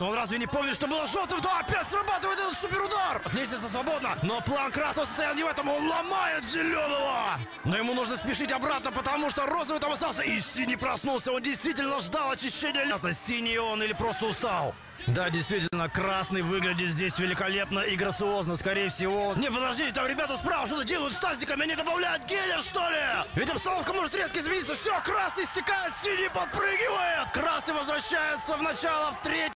Он разве не помнит, что было желтым? Да, опять срабатывает этот суперудар! Лестница свободно. но план красного состоял не в этом, он ломает зеленого! Но ему нужно спешить обратно, потому что розовый там остался, и синий проснулся, он действительно ждал очищения лета. Синий он или просто устал? Да, действительно, красный выглядит здесь великолепно и грациозно, скорее всего. Не, подожди, там ребята справа что-то делают с тазиками, они добавляют геля, что ли? Ведь обстановка может резко измениться. Все, красный стекает, синий подпрыгивает. Красный возвращается в начало, в третий